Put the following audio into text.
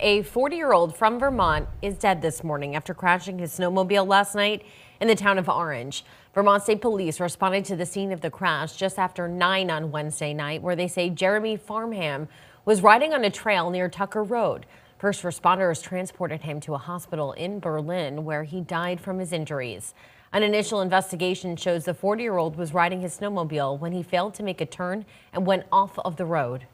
A 40 year old from Vermont is dead this morning after crashing his snowmobile last night in the town of Orange. Vermont State Police responded to the scene of the crash just after 9 on Wednesday night, where they say Jeremy Farnham was riding on a trail near Tucker Road. First responders transported him to a hospital in Berlin where he died from his injuries. An initial investigation shows the 40 year old was riding his snowmobile when he failed to make a turn and went off of the road.